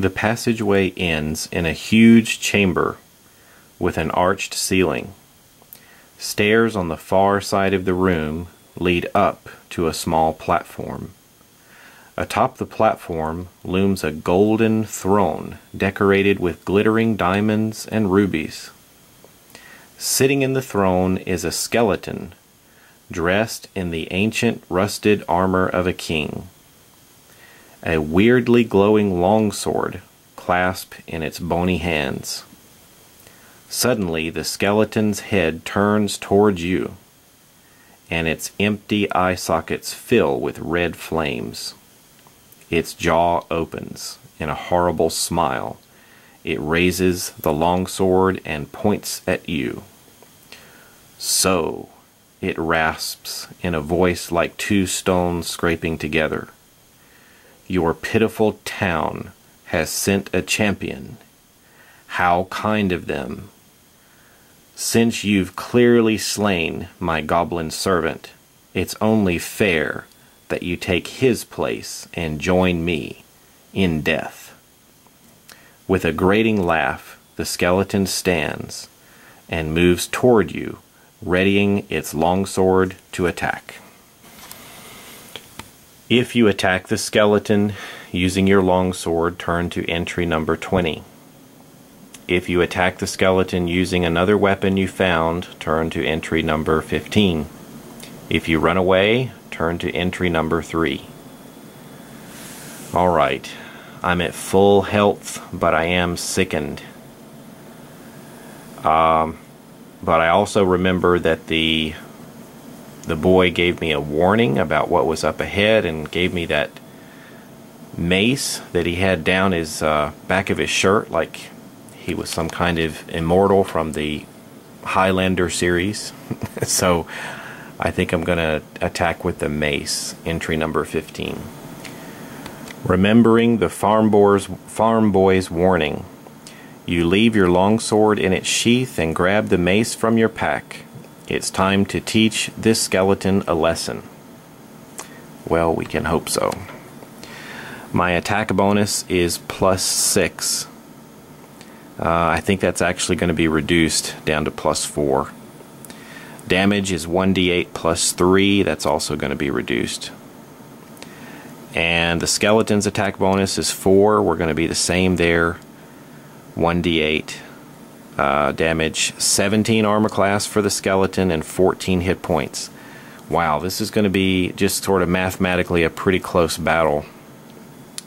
The passageway ends in a huge chamber with an arched ceiling. Stairs on the far side of the room lead up to a small platform. Atop the platform looms a golden throne decorated with glittering diamonds and rubies. Sitting in the throne is a skeleton dressed in the ancient rusted armor of a king. A weirdly glowing longsword clasped in its bony hands. Suddenly, the skeleton's head turns towards you, and its empty eye sockets fill with red flames. Its jaw opens in a horrible smile. It raises the longsword and points at you. So, it rasps in a voice like two stones scraping together. Your pitiful town has sent a champion. How kind of them since you've clearly slain my goblin servant, it's only fair that you take his place and join me in death. With a grating laugh, the skeleton stands and moves toward you, readying its longsword to attack. If you attack the skeleton using your longsword, turn to entry number 20. If you attack the skeleton using another weapon you found, turn to entry number 15. If you run away, turn to entry number 3. Alright, I'm at full health, but I am sickened. Um, but I also remember that the the boy gave me a warning about what was up ahead and gave me that mace that he had down his uh, back of his shirt like he was some kind of immortal from the Highlander series. so I think I'm going to attack with the mace, entry number 15. Remembering the farm, boy's, farm boy's warning, you leave your longsword in its sheath and grab the mace from your pack. It's time to teach this skeleton a lesson. Well, we can hope so. My attack bonus is plus 6 uh, I think that's actually going to be reduced down to plus 4. Damage is 1d8 plus 3. That's also going to be reduced. And the skeleton's attack bonus is 4. We're going to be the same there. 1d8 uh, damage. 17 armor class for the skeleton and 14 hit points. Wow, this is going to be just sort of mathematically a pretty close battle.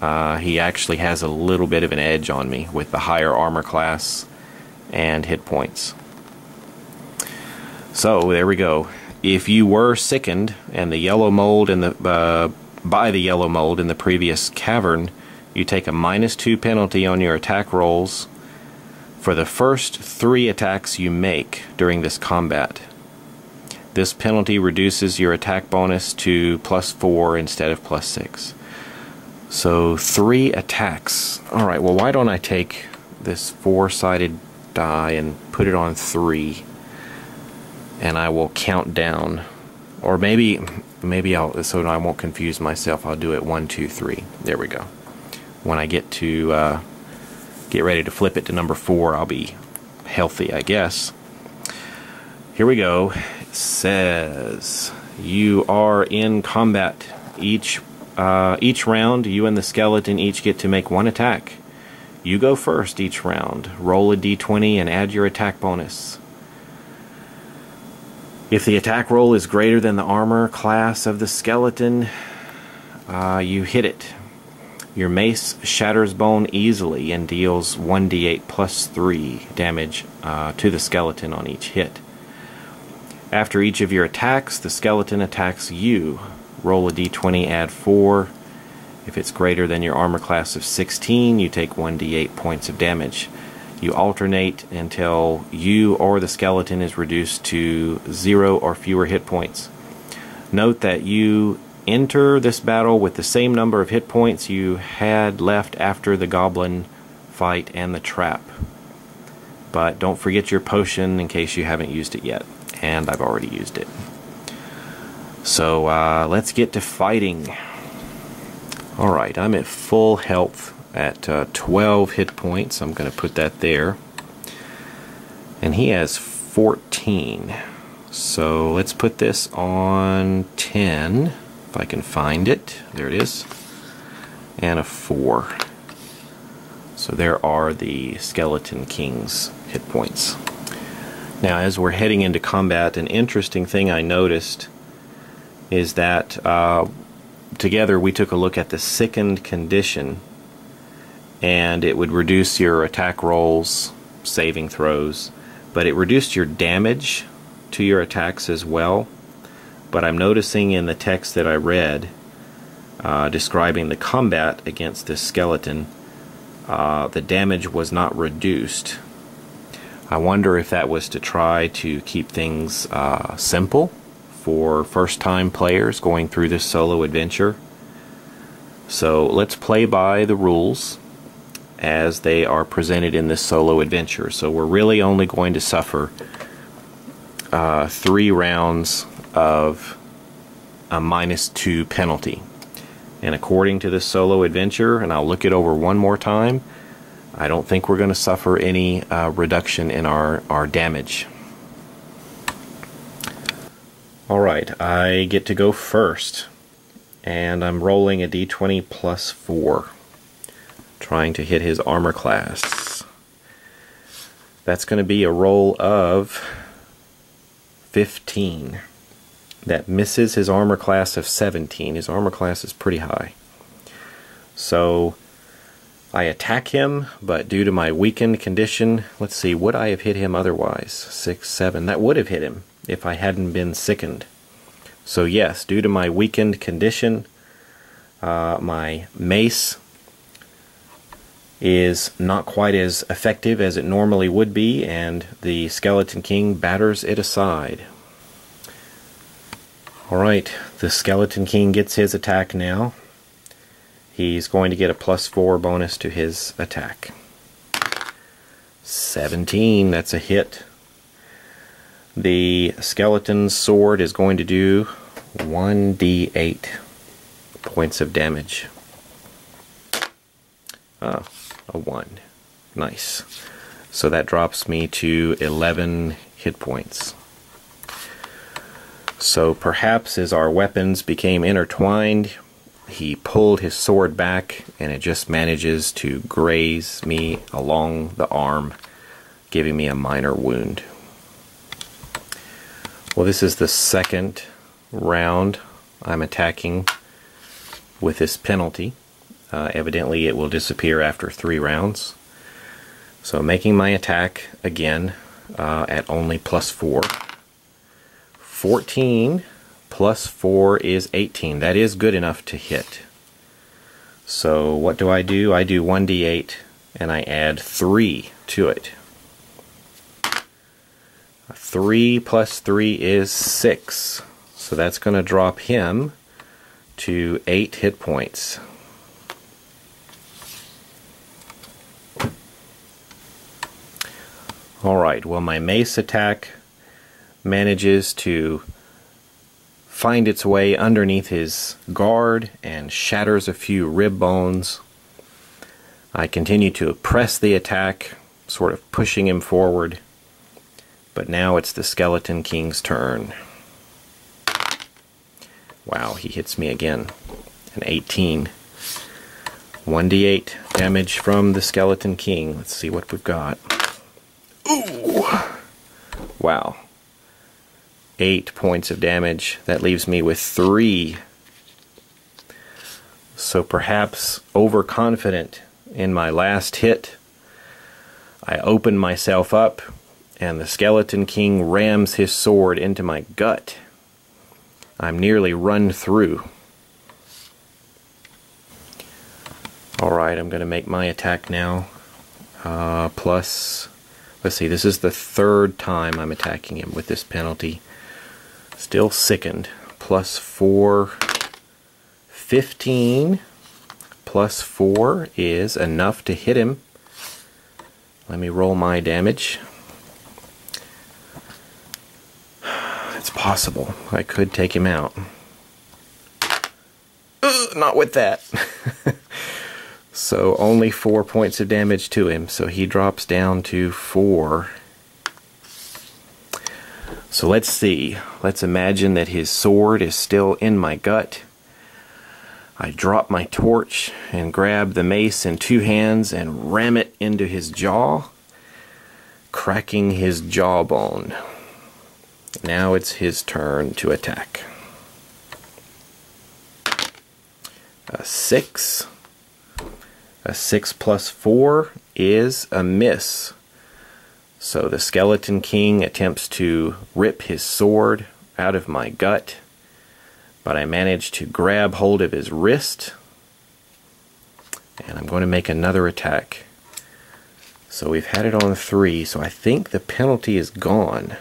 Uh, he actually has a little bit of an edge on me with the higher armor class and hit points. So there we go. If you were sickened and the yellow mold in the uh, by the yellow mold in the previous cavern, you take a minus two penalty on your attack rolls for the first three attacks you make during this combat. This penalty reduces your attack bonus to plus four instead of plus six. So three attacks. Alright, well why don't I take this four-sided die and put it on three and I will count down. Or maybe maybe I'll so I won't confuse myself, I'll do it one, two, three. There we go. When I get to uh, get ready to flip it to number four, I'll be healthy, I guess. Here we go. It says you are in combat. Each uh, each round, you and the skeleton each get to make one attack. You go first each round. Roll a d20 and add your attack bonus. If the attack roll is greater than the armor class of the skeleton, uh, you hit it. Your mace shatters bone easily and deals 1d8 plus 3 damage uh, to the skeleton on each hit. After each of your attacks, the skeleton attacks you roll a d20, add 4. If it's greater than your armor class of 16, you take 1d8 points of damage. You alternate until you or the skeleton is reduced to 0 or fewer hit points. Note that you enter this battle with the same number of hit points you had left after the goblin fight and the trap. But don't forget your potion in case you haven't used it yet. And I've already used it. So uh, let's get to fighting. Alright, I'm at full health at uh, 12 hit points. I'm going to put that there. And he has 14. So let's put this on 10, if I can find it. There it is. And a 4. So there are the Skeleton King's hit points. Now, as we're heading into combat, an interesting thing I noticed is that uh, together we took a look at the sickened condition, and it would reduce your attack rolls, saving throws, but it reduced your damage to your attacks as well. But I'm noticing in the text that I read uh, describing the combat against this skeleton, uh, the damage was not reduced. I wonder if that was to try to keep things uh, simple for first time players going through this solo adventure. So let's play by the rules as they are presented in this solo adventure. So we're really only going to suffer uh, three rounds of a minus two penalty. And according to this solo adventure, and I'll look it over one more time, I don't think we're going to suffer any uh, reduction in our, our damage. Alright, I get to go first. And I'm rolling a d20 plus 4. Trying to hit his armor class. That's going to be a roll of 15. That misses his armor class of 17. His armor class is pretty high. So I attack him, but due to my weakened condition, let's see, would I have hit him otherwise? 6, 7. That would have hit him if I hadn't been sickened. So yes, due to my weakened condition, uh, my mace is not quite as effective as it normally would be, and the Skeleton King batters it aside. Alright, the Skeleton King gets his attack now. He's going to get a plus 4 bonus to his attack. 17, that's a hit. The skeleton's sword is going to do 1d8 points of damage. Ah, a 1. Nice. So that drops me to 11 hit points. So perhaps as our weapons became intertwined, he pulled his sword back and it just manages to graze me along the arm, giving me a minor wound. Well, this is the second round I'm attacking with this penalty. Uh, evidently, it will disappear after three rounds. So, making my attack again uh, at only plus four. 14 plus 4 is 18. That is good enough to hit. So, what do I do? I do 1d8 and I add 3 to it. 3 plus 3 is 6. So that's going to drop him to 8 hit points. Alright, well my mace attack manages to find its way underneath his guard and shatters a few rib bones. I continue to press the attack, sort of pushing him forward. But now it's the Skeleton King's turn. Wow, he hits me again. An 18. 1d8 damage from the Skeleton King. Let's see what we've got. Ooh! Wow. 8 points of damage. That leaves me with 3. So perhaps overconfident in my last hit, I open myself up and the Skeleton King rams his sword into my gut. I'm nearly run through. Alright, I'm going to make my attack now. Uh, plus, let's see, this is the third time I'm attacking him with this penalty. Still sickened. Plus 4, 15. Plus 4 is enough to hit him. Let me roll my damage. It's possible. I could take him out. not with that. So only four points of damage to him. So he drops down to four. So let's see. Let's imagine that his sword is still in my gut. I drop my torch and grab the mace in two hands and ram it into his jaw, cracking his jawbone. Now it's his turn to attack. A 6. A 6 plus 4 is a miss. So the Skeleton King attempts to rip his sword out of my gut, but I manage to grab hold of his wrist, and I'm going to make another attack. So we've had it on three, so I think the penalty is gone.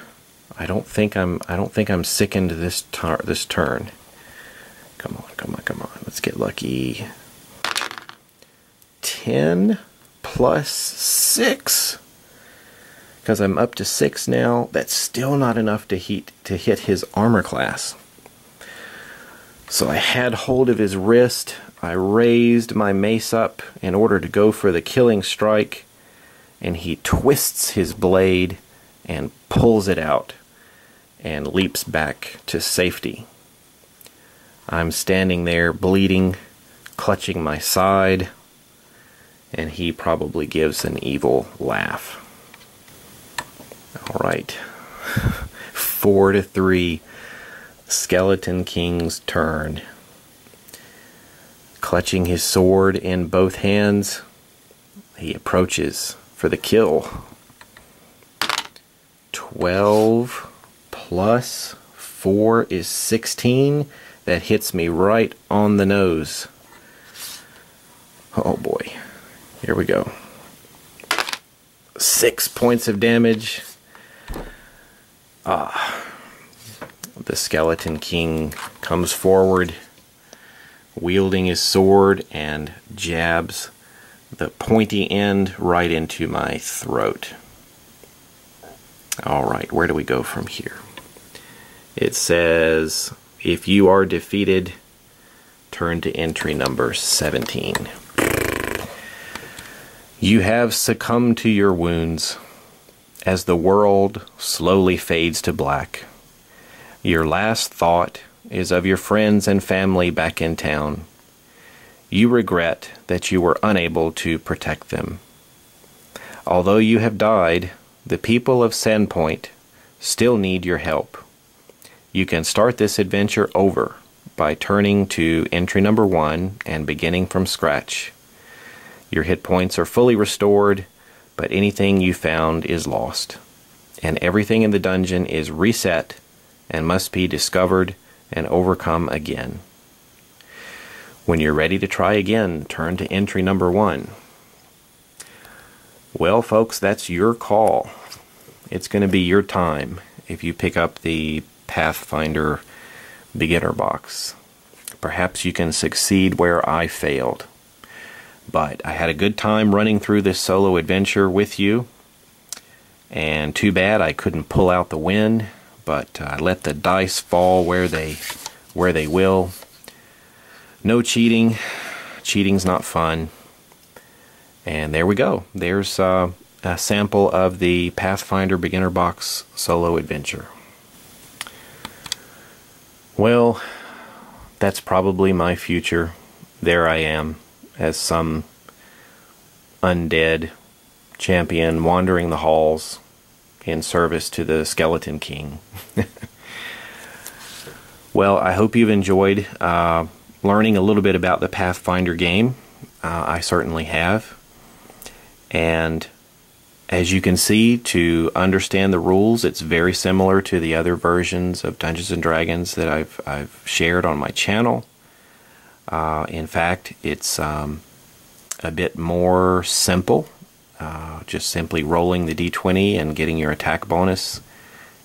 I don't think I'm I don't think I'm sickened this tar this turn. Come on, come on, come on. Let's get lucky. 10 plus 6 because I'm up to six now, that's still not enough to hit, to hit his armor class. So I had hold of his wrist, I raised my mace up in order to go for the killing strike, and he twists his blade and pulls it out and leaps back to safety. I'm standing there bleeding, clutching my side, and he probably gives an evil laugh. All right. Four to three. Skeleton King's turn. Clutching his sword in both hands, he approaches for the kill. 12 plus 4 is 16. That hits me right on the nose. Oh boy. Here we go. Six points of damage. Ah. The Skeleton King comes forward, wielding his sword, and jabs the pointy end right into my throat. Alright, where do we go from here? It says, if you are defeated, turn to entry number 17. You have succumbed to your wounds as the world slowly fades to black. Your last thought is of your friends and family back in town. You regret that you were unable to protect them. Although you have died, the people of Sandpoint still need your help. You can start this adventure over by turning to entry number one and beginning from scratch. Your hit points are fully restored but anything you found is lost, and everything in the dungeon is reset and must be discovered and overcome again. When you're ready to try again, turn to entry number one. Well, folks, that's your call. It's going to be your time if you pick up the Pathfinder beginner box. Perhaps you can succeed where I failed. But I had a good time running through this solo adventure with you. And too bad I couldn't pull out the win, but I let the dice fall where they where they will. No cheating. Cheating's not fun. And there we go. There's uh, a sample of the Pathfinder Beginner Box solo adventure. Well, that's probably my future. There I am as some undead champion wandering the halls in service to the Skeleton King. well, I hope you've enjoyed uh, learning a little bit about the Pathfinder game. Uh, I certainly have. And as you can see, to understand the rules, it's very similar to the other versions of Dungeons and Dragons that I've, I've shared on my channel. Uh, in fact, it's um, a bit more simple, uh, just simply rolling the d20 and getting your attack bonus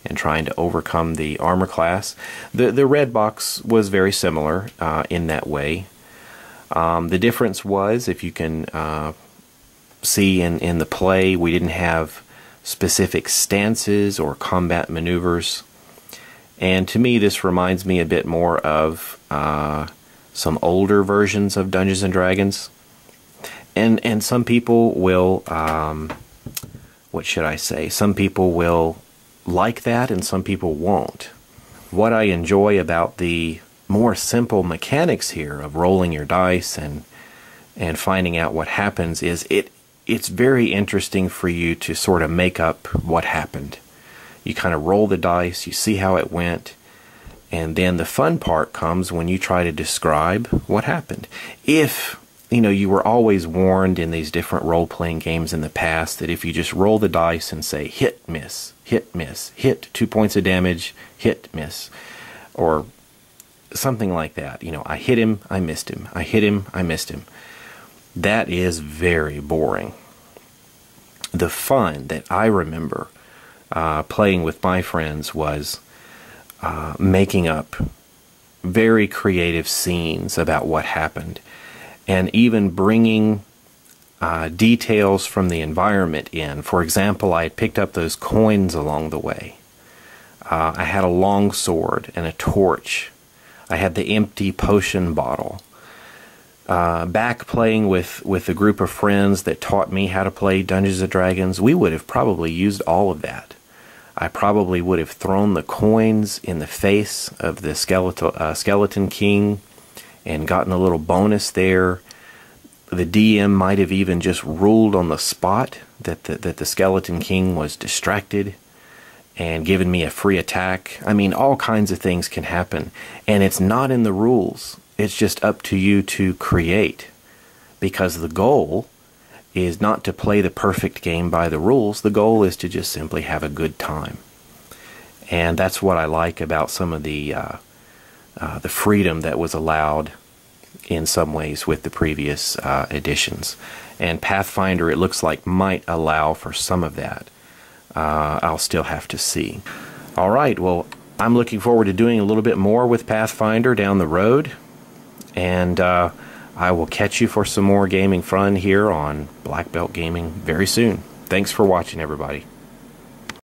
and trying to overcome the armor class. The, the red box was very similar uh, in that way. Um, the difference was, if you can uh, see in, in the play, we didn't have specific stances or combat maneuvers. And to me, this reminds me a bit more of uh, some older versions of Dungeons and Dragons. and and some people will um, what should I say? Some people will like that, and some people won't. What I enjoy about the more simple mechanics here of rolling your dice and and finding out what happens is it it's very interesting for you to sort of make up what happened. You kind of roll the dice, you see how it went, and then the fun part comes when you try to describe what happened. If you know, you were always warned in these different role playing games in the past that if you just roll the dice and say hit, miss, hit, miss, hit, two points of damage, hit, miss, or something like that. You know, I hit him, I missed him, I hit him, I missed him. That is very boring. The fun that I remember uh, playing with my friends was uh, making up very creative scenes about what happened and even bringing uh, details from the environment in. For example, I had picked up those coins along the way. Uh, I had a long sword and a torch. I had the empty potion bottle. Uh, back playing with, with a group of friends that taught me how to play Dungeons and Dragons, we would have probably used all of that. I probably would have thrown the coins in the face of the skeleton, uh, skeleton king and gotten a little bonus there. The DM might have even just ruled on the spot that the, that the Skeleton King was distracted and given me a free attack. I mean, all kinds of things can happen, and it's not in the rules. It's just up to you to create because the goal is not to play the perfect game by the rules. The goal is to just simply have a good time. And that's what I like about some of the uh, uh, the freedom that was allowed in some ways with the previous uh, editions. And Pathfinder, it looks like, might allow for some of that. Uh, I'll still have to see. All right, well, I'm looking forward to doing a little bit more with Pathfinder down the road. And uh, I will catch you for some more gaming fun here on Black Belt Gaming very soon. Thanks for watching, everybody.